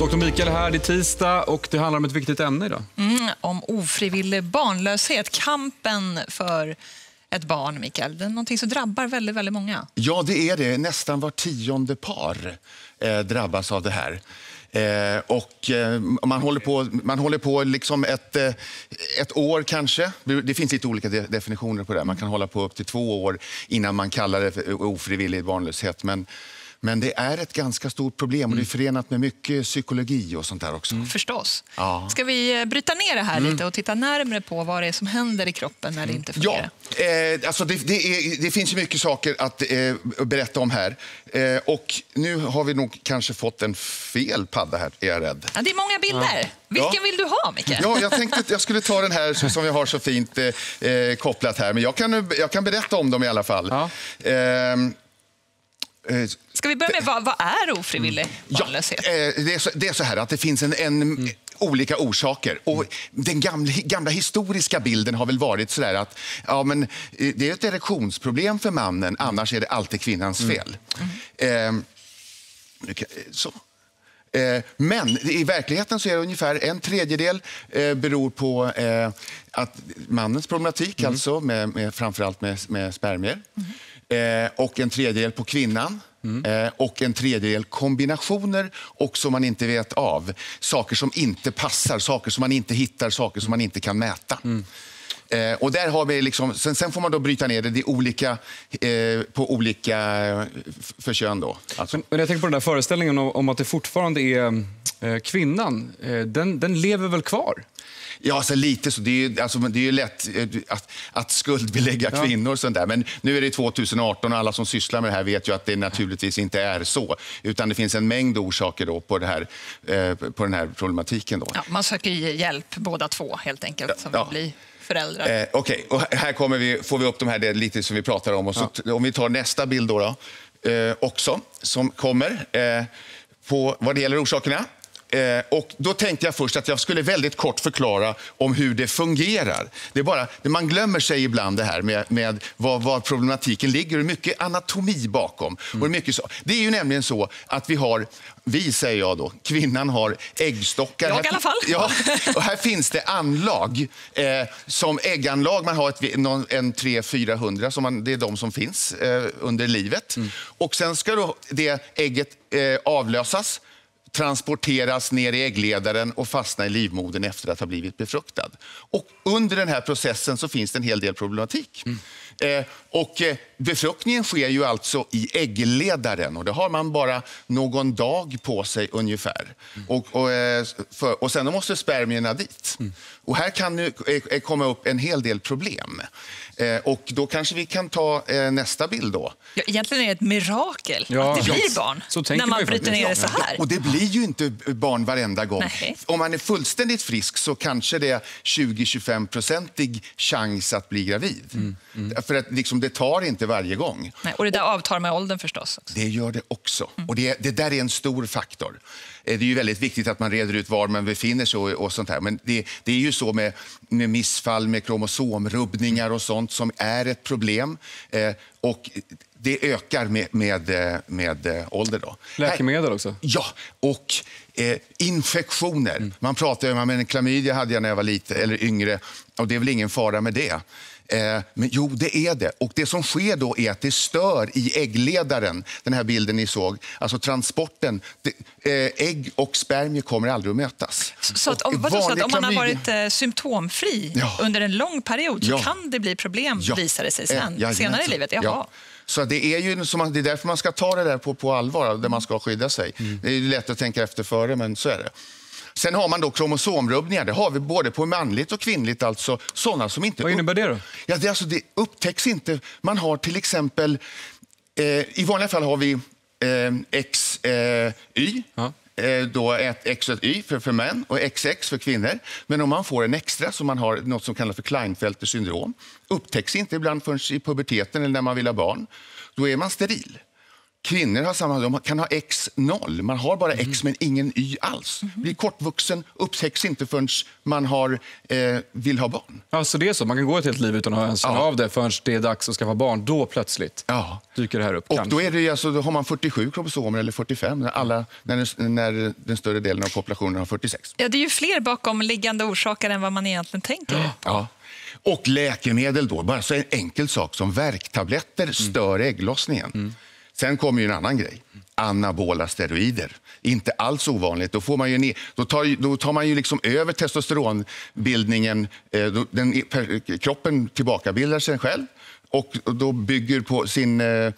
Doktor Mikael är här, det är tisdag och det handlar om ett viktigt ämne idag. Mm, om ofrivillig barnlöshet, kampen för ett barn, Mikael. Det är någonting som drabbar väldigt, väldigt många. Ja, det är det. Nästan var tionde par eh, drabbas av det här. Eh, och eh, man håller på, man håller på liksom ett, eh, ett år kanske. Det finns lite olika de definitioner på det. Man kan hålla på upp till två år innan man kallar det för ofrivillig barnlöshet. Men, men det är ett ganska stort problem och det är förenat med mycket psykologi och sånt där också. Mm. Förstås. Ja. Ska vi eh, bryta ner det här Mm. lite och titta närmare på vad det är som händer i kroppen när det inte fungerar? Ja, eh, alltså det, det, är, det finns ju mycket saker att eh, berätta om här. Eh, och nu har vi nog kanske fått en fel padda här, är jag rädd. Ja, det är många bilder. Vilken Ja. vill du ha, Mikael? Ja, jag tänkte att jag skulle ta den här som vi har så fint eh, eh, kopplat här. Men jag kan, jag kan berätta om dem i alla fall. Ja. Eh, Ska vi börja med vad, vad är ofrivillig Ja, barnlöshet? eh, det, är så, det är så här att det finns en, en olika orsaker. Och den gamla, gamla historiska bilden har väl varit så där att ja, men, eh, det är ett erektionsproblem för mannen, annars är det alltid kvinnans fel. Eh, nu kan- eh, så. Eh, Men i verkligheten så är det ungefär en tredjedel eh, beror på eh, att mannens problematik, alltså med, med, framförallt med, med spermier. Eh, och en tredjedel på kvinnan. Eh, och en tredjedel kombinationer och som man inte vet av. Saker som inte passar, saker som man inte hittar, saker som man inte kan mäta. Eh, och där har vi liksom, sen, sen får man då bryta ner det, det olika, eh, på olika eh, för kön. Då. Alltså. Men jag tänker på den där föreställningen om, om att det fortfarande är eh, kvinnan. Eh, den, den lever väl kvar? Ja, alltså lite så. Det är ju, alltså, det är ju lätt eh, att, att skuldbelägga kvinnor. Och sånt där. Men nu är det 2018 och alla som sysslar med det här vet ju att det naturligtvis inte är så. Utan det finns en mängd orsaker då på, det här, eh, på den här problematiken. Då. Ja, man söker hjälp båda två, helt enkelt, som Ja. vill bli föräldrar. Eh, Okej, och här kommer vi, får vi upp de här det lite som vi pratar om. Och så, Om vi tar nästa bild då, då eh, också, som kommer eh, på vad det gäller orsakerna. Eh, och då tänkte jag först att jag skulle väldigt kort förklara om hur det fungerar. Det är bara, man glömmer sig ibland det här med, med var, var problematiken ligger. Det är mycket anatomi bakom. Och det, är mycket så. det är ju nämligen så att vi har, vi säger jag då, kvinnan har äggstockar. Jag Här i alla fall. Ja, och här finns det anlag. Eh, som ägganlag, man har ett, någon, en 300-400, som man, det är de som finns eh, under livet. Och sen ska då det ägget eh, avlösas, transporteras ner i äggledaren och fastna i livmodern efter att ha blivit befruktad. Och under den här processen så finns det en hel del problematik. Eh, och eh, befruktningen sker ju alltså i äggledaren och det har man bara någon dag på sig ungefär. Och, och, eh, för, och sen måste spermierna dit. Och här kan nu eh, eh, komma upp en hel del problem. Eh, och då kanske vi kan ta eh, nästa bild då. Ja, egentligen är det ett mirakel Ja, att det blir barn Så tänker när man man bryter ner det så här. Och det blir ju inte barn varenda gång. Nej. Om man är fullständigt frisk så kanske det är 20-25-procentig chans att bli gravid. För att liksom, det tar inte varje gång. Nej, och det där avtar med åldern förstås. Också. Det gör det också. Och det, det där är en stor faktor. Eh, Det är ju väldigt viktigt att man reder ut var man befinner sig och, och sånt här. Men det, det är ju så med, med missfall, med kromosomrubbningar och sånt som är ett problem. Eh, och det ökar med, med, eh, med eh, ålder. Då. Läkemedel också. Ja, och eh, infektioner. Man pratar ju om en klamydia hade jag när jag var lite eller yngre och det är väl ingen fara med det. Eh, men jo, det är det. Och det som sker då är att det stör i äggledaren, den här bilden ni såg, alltså transporten. Det, eh, ägg och spermier kommer aldrig att mötas. Så, att, om, vadå, så att om man har varit eh, symptomfri Ja. under en lång period så Ja. kan det bli problem, Ja. visar det sig Eh, sen, jajamensan. senare i livet. Jaha. Ja. Så det är ju som man, det är därför man ska ta det där på, på allvar, där man ska skydda sig. Mm. Det är lätt att tänka efter före, men så är det. Sen har man då kromosomrubbningar. Det har vi både på manligt och kvinnligt. Alltså sådana som inte Vad innebär det då? Ja, det, alltså, det upptäcks inte. Man har till exempel, eh, i vanliga fall har vi eh, XY. Ja. Eh, då ett X och ett Y för, för män och XX för kvinnor. Men om man får en extra, som man har något som kallas för Klinefelter syndrom, upptäcks inte ibland förrän i puberteten eller när man vill ha barn. Då är man steril. Kvinnor har samma, de kan ha X0. Man har bara X men ingen Y alls. Blir kortvuxen, upptäcks inte förrän man har, eh, vill ha barn. Ja, så det är så. Man kan gå ett helt liv utan att ens känna Ja. av det förrän det är dags att skaffa barn. Då plötsligt Ja. dyker det här upp. Och kanske. då, är det, alltså, då har man 47 kromosomer eller 45 när, alla, när, den, när den större delen av populationen har 46. Ja, det är ju fler bakomliggande orsaker än vad man egentligen tänker. Ja. Och läkemedel då, bara så en enkel sak som värktabletter stör ägglossningen. Sen kommer ju en annan grej. Anabola steroider. Inte alls ovanligt. Då, får man ju ner, då, tar, då tar man ju liksom över testosteronbildningen. Eh, den, kroppen tillbakabildar sig själv och då bygger på sin eh,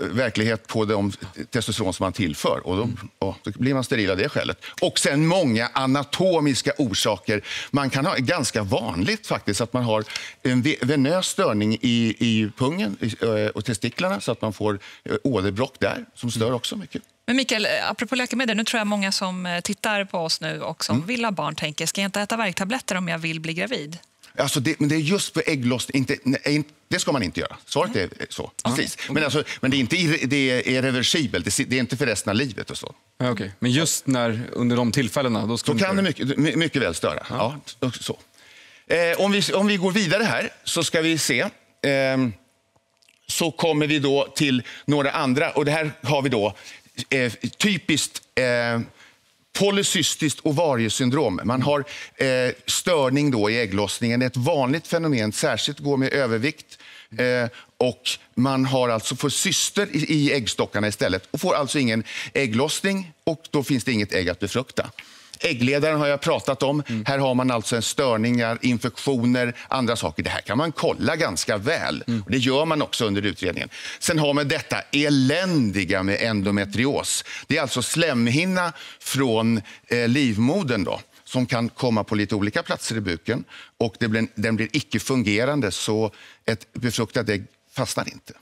verklighet på de testosteron som man tillför. Och då, ja, då blir man steril av det skälet. Och sen många anatomiska orsaker. Man kan ha ganska vanligt faktiskt att man har en ve- venös störning i, i pungen eh, och testiklarna så att man får eh, åderbråck där som stör också mycket. Men Mikael, eh, apropå läkemedel, nu tror jag många som tittar på oss nu och som vill ha barn tänker, ska jag inte äta värktabletter om jag vill bli gravid? Alltså det, men det är just för ägglossning. Inte, nej, det ska man inte göra. Svaret är så. Precis. Men, alltså, men det är inte irre- det är reversibelt. Det, är inte för resten av livet. och så. Ja, okej. Men just när, under de tillfällena, då man kan det mycket, my- mycket väl störa. Ja. så. Eh, om, vi, om vi går vidare här så ska vi se. ehm, så kommer vi då till några andra. Och det här har vi då eh, typiskt eh, polycystiskt ovariesyndrom. Man har eh, störning då i ägglossningen. Det är ett vanligt fenomen, särskilt går med övervikt. Eh, och man har alltså får cyster i, i äggstockarna istället och får alltså ingen ägglossning och då finns det inget ägg att befrukta. Äggledaren har jag pratat om. Här har man alltså en störningar, infektioner, andra saker. Det här kan man kolla ganska väl. Och det gör man också under utredningen. Sen har man detta eländiga med endometrios. Det är alltså slemhinna från eh, livmodern då, som kan komma på lite olika platser i buken. Och det blir, den blir icke-fungerande, så ett befruktat ägg fastnar inte.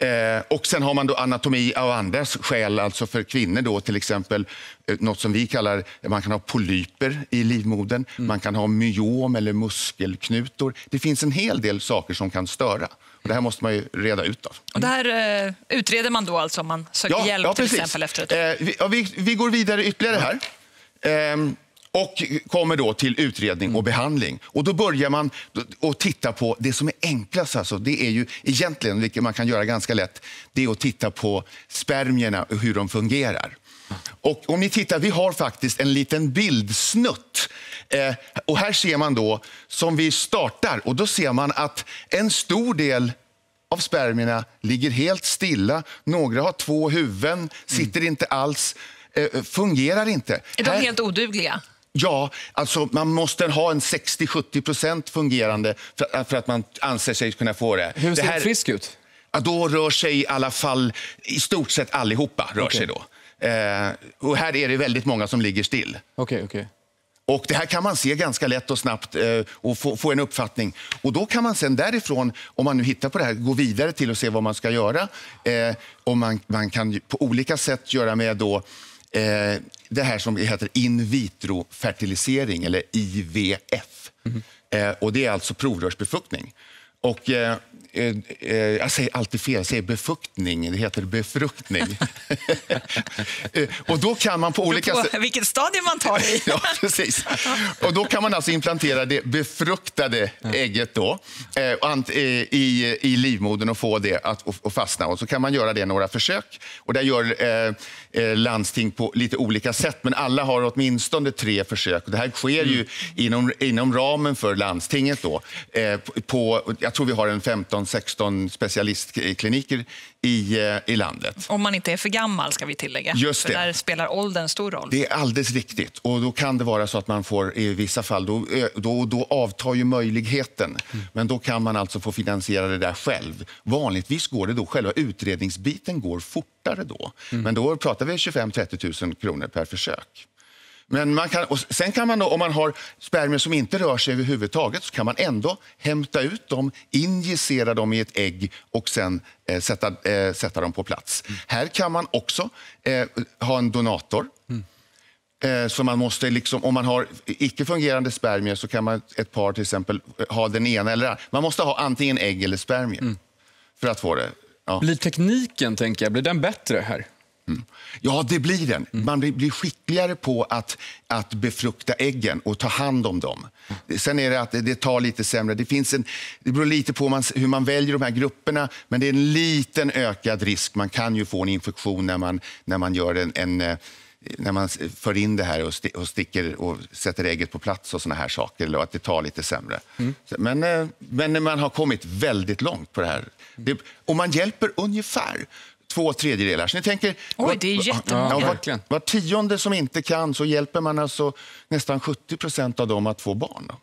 Eh, och sen har man då anatomi av andra skäl, alltså för kvinnor då till exempel eh, något som vi kallar, man kan ha polyper i livmodern, man kan ha myom eller muskelknutor. Det finns en hel del saker som kan störa. Och det här måste man ju reda ut. Då. Och det här eh, utreder man då alltså om man söker hjälp till exempel efter ett Eh, vi, ja, vi, vi går vidare ytterligare här. Och kommer då till utredning och behandling. Och Då börjar man att titta på det som är enklast. Alltså, det är ju egentligen, vilket man kan göra ganska lätt, det är att titta på spermierna och hur de fungerar. Och om ni tittar, vi har faktiskt en liten bildsnutt. Eh, och här ser man då, som vi startar, och då ser man att en stor del av spermierna ligger helt stilla. Några har två huvuden, sitter inte alls, eh, fungerar inte. Är de Här- helt odugliga? Ja, alltså man måste ha en 60-70 procent fungerande för, för att man anser sig kunna få det. Hur det ser här, det frisk ut? Då rör sig i alla fall, i stort sett allihopa rör Okej. sig då. Eh, och här är det väldigt många som ligger still. Okej, okej. Och Det här kan man se ganska lätt och snabbt eh, och få, få en uppfattning. Och Då kan man sen därifrån, om man nu hittar på det här, gå vidare till att se vad man ska göra. Eh, och man, man kan på olika sätt göra med då, eh, det här som heter in vitro-fertilisering, eller IVF. Eh, och Det är alltså provrörsbefruktning. Och, eh, eh, eh, jag säger alltid fel, jag säger befuktning. Det heter befruktning. eh, och då kan man på olika. På vilket stadie man tar i. Ja, precis. Och då kan man alltså implantera det befruktade ägget då, eh, eh, i, i livmodern och få det att att fastna. Och så kan man göra det några försök. Och det gör landsting på lite olika sätt, men alla har åtminstone tre försök. Och det här sker ju inom, inom ramen för landstinget. Då, på, jag tror vi har en 15-16 specialistkliniker i, eh, i landet. Om man inte är för gammal ska vi tillägga. Just för det. där spelar åldern stor roll. Det är alldeles riktigt. Och då kan det vara så att man får, i vissa fall, då, då, då avtar ju möjligheten. Men då kan man alltså få finansiera det där själv. Vanligtvis går det då, själva utredningsbiten går fortare då. Men då pratar vi 25-30 000 kronor per försök. Men man kan, och sen kan man då, om man har spermier som inte rör sig överhuvudtaget så kan man ändå hämta ut dem, injicera dem i ett ägg och sen eh, sätta, eh, sätta dem på plats. Här kan man också eh, ha en donator. Eh, så man måste liksom, om man har icke fungerande spermier så kan man ett par till exempel ha den ena eller andra. Man måste ha antingen ägg eller spermier för att få det Ja. Blir tekniken, tänker jag, blir den bättre här? Ja, det blir den. Man blir, skickligare på att, att befrukta äggen och ta hand om dem. Sen är det att det, tar lite sämre. Det, finns en, det beror lite på man, hur man väljer de här grupperna, men det är en liten ökad risk. Man kan ju få en infektion när man, när man gör en, en eh, när man för in det här och, sti och sticker och sätter ägget på plats och såna här saker, eller att det tar lite sämre. Så, Men, eh, men man har kommit väldigt långt på det här. Det, och man hjälper ungefär två tredjedelar. Så ni tänker, Oj, det är jättemånga. Ja, var, var tionde som inte kan så hjälper man alltså nästan 70 procent av dem att få barn. Då.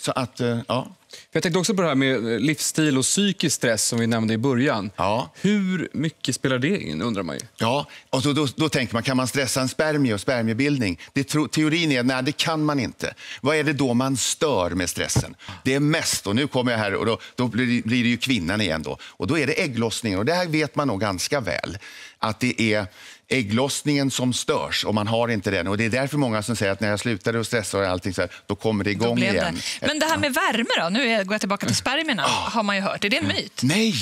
Så att, eh, ja. Jag tänkte också på det här med eh, livsstil och psykisk stress som vi nämnde i början. Ja. Hur mycket spelar det in, undrar man ju. Ja, och då, då, då tänker man, kan man stressa en spermie och spermiebildning? Det, tro, teorin är, nej det kan man inte. Vad är det då man stör med stressen? Det är mest, och nu kommer jag här och då, då blir, det, blir det ju kvinnan igen då. Och då är det ägglossningen och det här vet man nog ganska väl. Att det är ägglossningen som störs och man har inte den. Och det är därför många som säger att när jag slutade att stressa och allting så här, då kommer det igång blev igen. det. Men det här med värme då? Nu går jag tillbaka till spermierna. Ah. Har man ju hört. Är det en myt? Nej,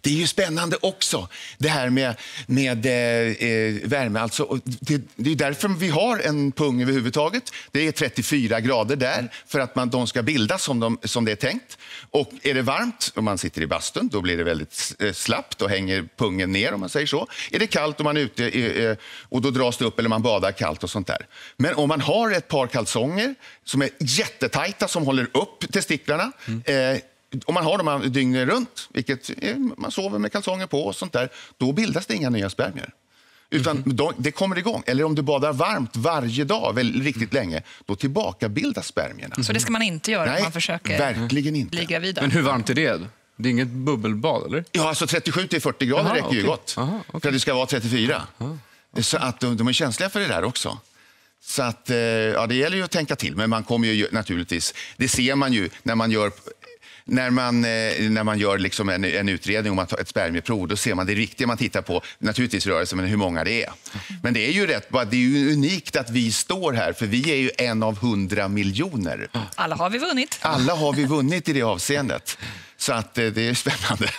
det är ju spännande också. Det här med, med eh, eh, värme. Alltså, och det, det är därför vi har en pung överhuvudtaget. Det är 34 grader där för att man, de ska bildas som, de, som det är tänkt. Och är det varmt och man sitter i bastun, då blir det väldigt eh, slappt. Då hänger pungen ner om man säger så. Är det kallt och man är ute eh, eh, och då dras det upp eller man badar kallt och sånt där. Men om man har ett par kalsonger som är jättetajta som håller upp testiklarna eh, om man har dem dygnet runt, vilket är, man sover med kalsonger på och sånt där, då bildas det inga nya spermier. Utan de, det kommer igång. Eller om du badar varmt varje dag, väl, riktigt länge, då tillbakabildas spermierna. Så det ska man inte göra om man försöker verkligen inte. bli gravida. Men hur varmt är det? Det är inget bubbelbad, eller? Ja, alltså 37 till 40 grader Aha, räcker ju okej. gott. Aha, okej. För att det ska vara 34. Så att de, de är känsliga för det där också. Så att, eh, ja, det gäller ju att tänka till. Men man kommer ju naturligtvis, det ser man ju när man gör när man, eh, när man gör liksom en, en utredning om man tar ett spermieprov, då ser man det riktiga man tittar på, naturligtvis rörelse, men hur många det är. Men det är ju rätt, det är ju unikt att vi står här, för vi är ju en av hundra miljoner. Alla har vi vunnit. Alla har vi vunnit i det avseendet. Så att eh, det är spännande.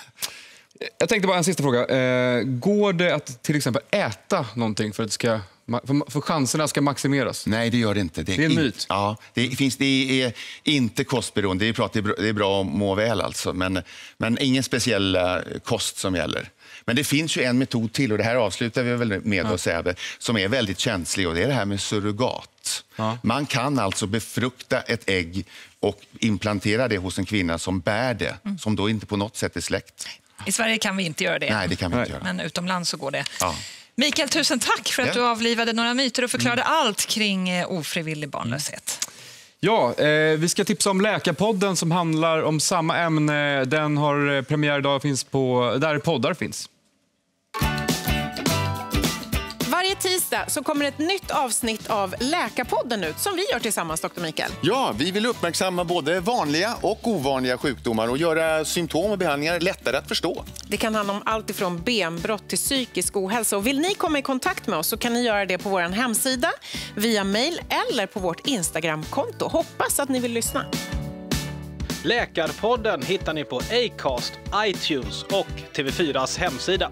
Jag tänkte bara en sista fråga. Eh, går det att till exempel äta någonting för att, det ska, för, för chanserna ska maximeras? Nej, det gör det inte. Det är en in- myt. Ja, det, finns, det är inte kostberoende. Det är, bra, det är bra- det är att må väl, alltså. men, men ingen speciell eh, kost som gäller. Men det finns ju en metod till, och det här avslutar vi väl med att säga, som är väldigt känslig och det är det här med surrogat. Ja. Man kan alltså befrukta ett ägg och implantera det hos en kvinna som bär det, som då inte på något sätt är släkt. I Sverige kan vi inte göra det. Nej, det kan vi inte göra. Men utomlands så går det. Ja. Mikael, tusen tack för att Ja. du avlivade några myter och förklarade allt kring eh, ofrivillig barnlöshet. Ja, eh, vi ska tipsa om Läkarpodden som handlar om samma ämne. Den har eh, premiär idag, finns på, där poddar finns. Tisdag så kommer ett nytt avsnitt av Läkarpodden ut som vi gör tillsammans, Dr. Mikael. Ja, vi vill uppmärksamma både vanliga och ovanliga sjukdomar och göra symptom och behandlingar lättare att förstå. Det kan handla om allt ifrån benbrott till psykisk ohälsa. Och vill ni komma i kontakt med oss så kan ni göra det på vår hemsida, via mail eller på vårt Instagramkonto. Hoppas att ni vill lyssna. Läkarpodden hittar ni på Acast, iTunes och TV4s hemsida.